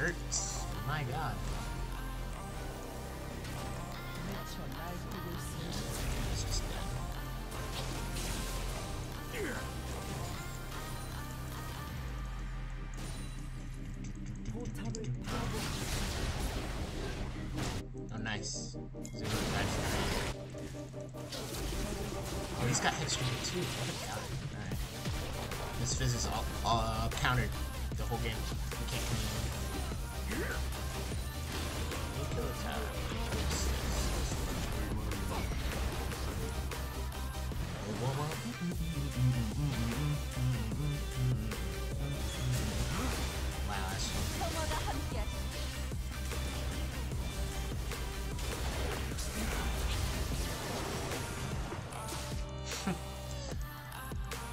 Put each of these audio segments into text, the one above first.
hurts. My god. Oh, nice. Oh, he's got extra too. What a. Alright. This Fizz is all uh, countered the whole game. Can't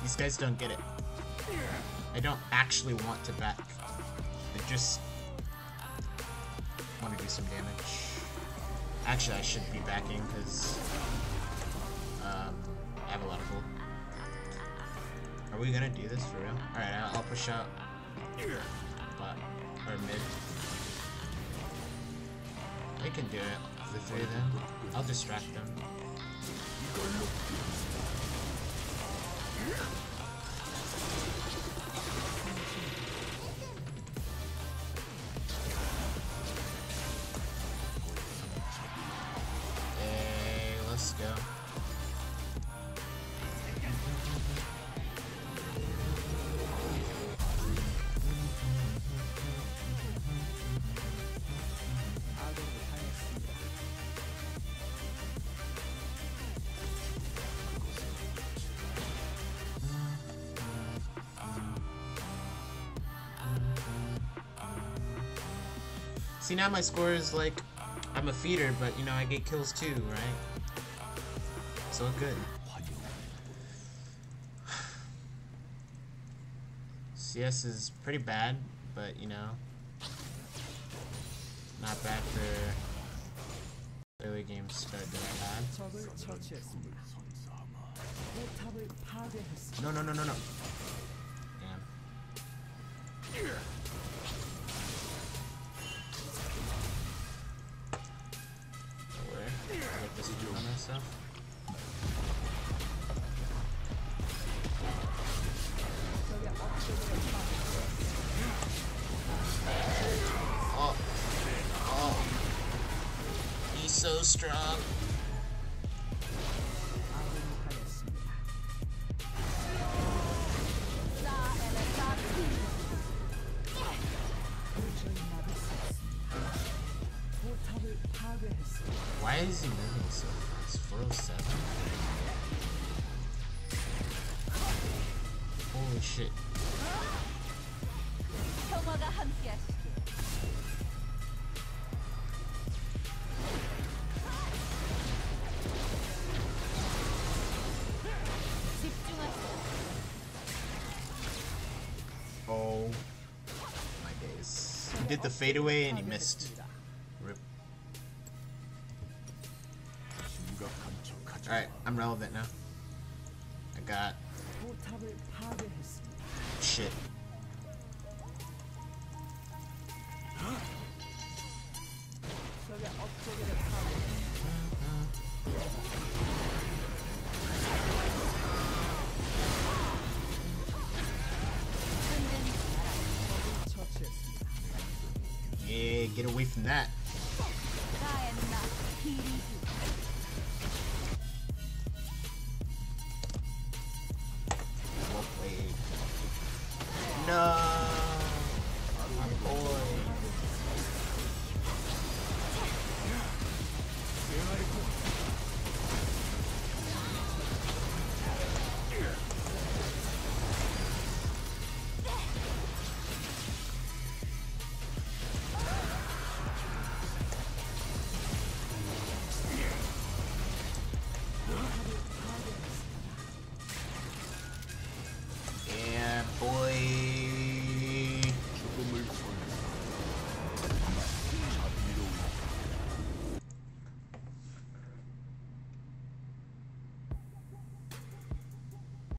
These guys don't get it. I don't actually want to back. I just want to do some damage. Actually, I should be backing because um, I have a lot of gold. Are we gonna do this for real? Alright, I'll, I'll push out bot or mid. I can do it. The three of them. I'll distract them. See, now my score is like, I'm a feeder, but, you know, I get kills too, right? So good. CS is pretty bad, but, you know, not bad for early game start doing bad. No, no, no, no, no. Damn. so. Oh. Oh. He's so strong. Why is he moving so fast? 407? Holy shit. Oh my days. He did the fadeaway and he missed. Alright, I'm relevant now. I got... Shit. Yeah, get away from that.